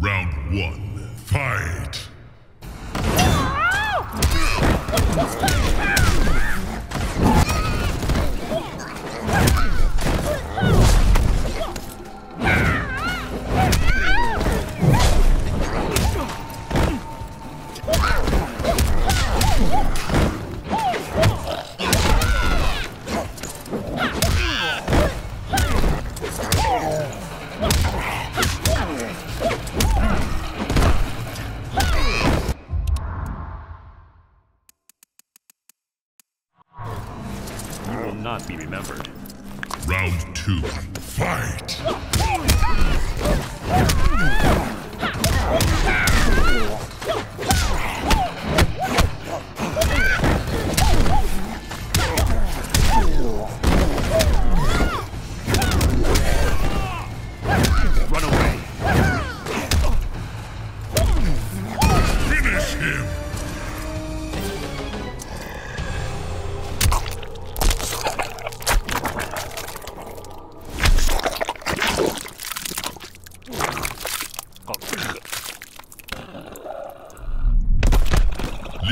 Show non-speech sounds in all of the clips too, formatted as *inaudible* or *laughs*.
Round one, fight! Not be remembered. Round two, fight! *laughs*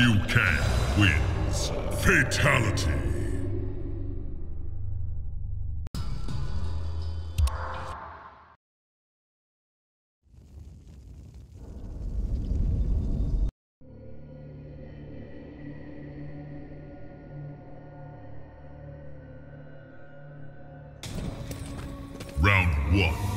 Liu Kang wins. Fatality. Round one,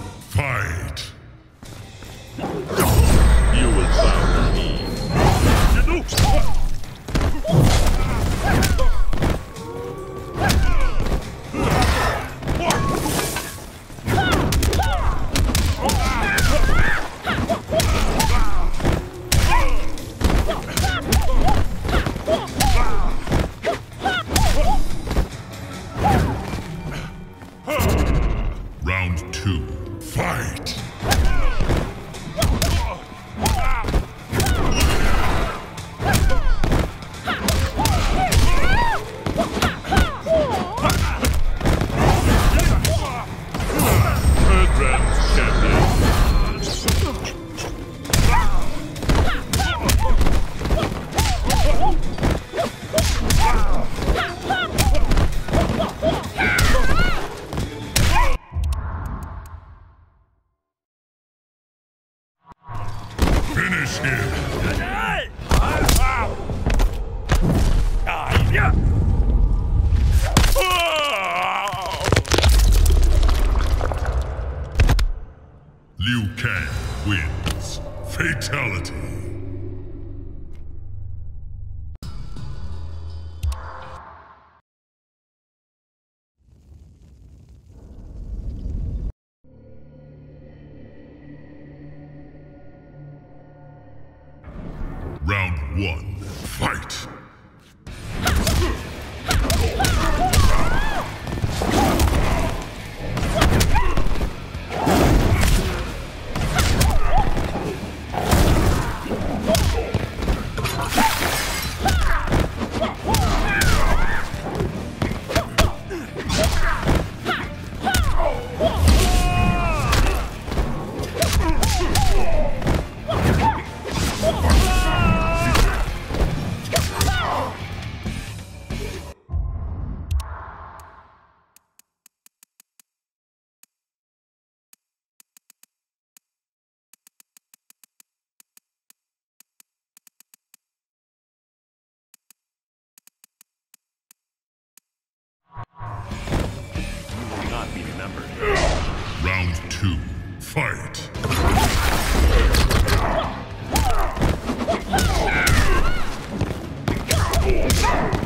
Liu Kang wins. Fatality. Round one, fight! Four.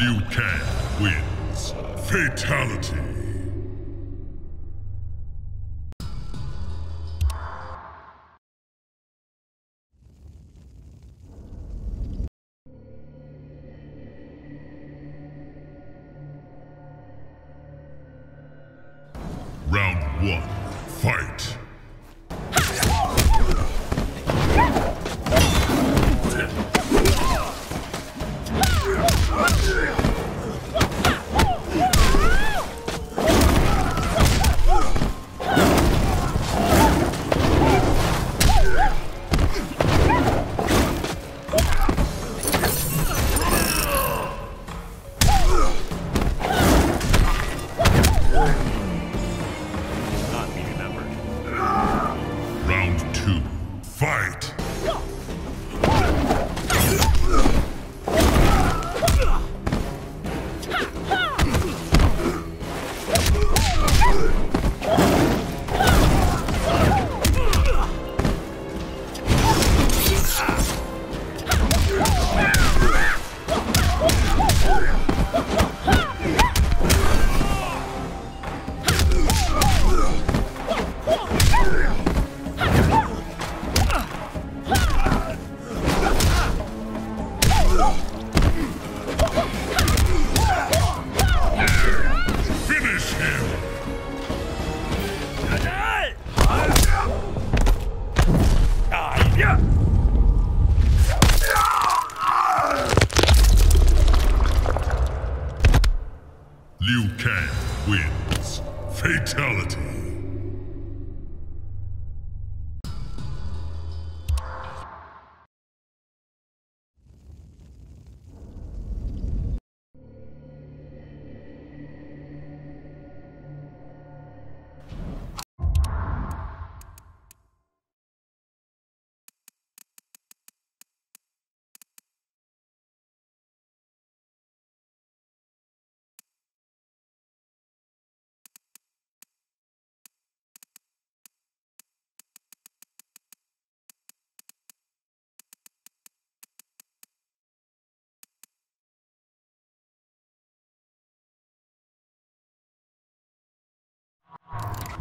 Liu Kang wins. Fatality. Round one.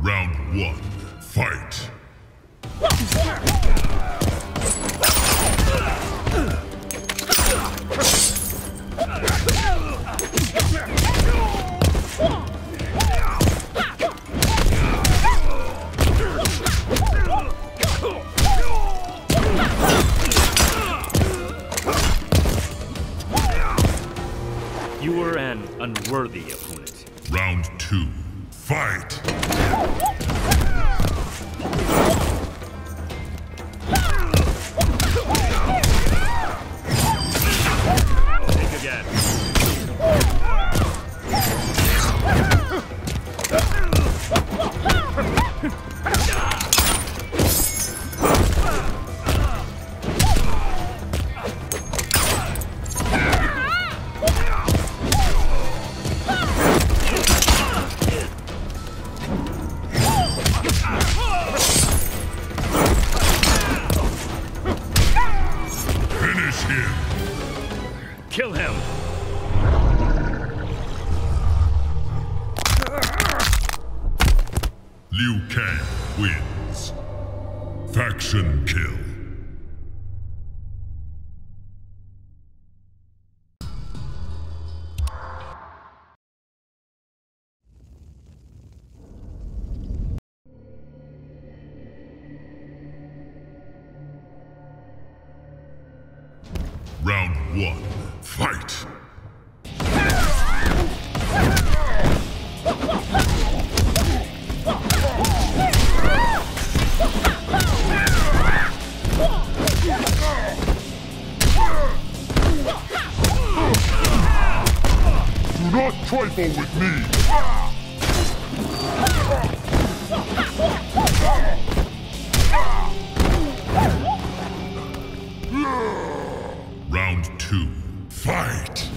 Round one, fight. You were an unworthy opponent. Round two, fight. Again. Kill him! Liu Kang wins. One, fight. Do not trifle with me. Round two, fight.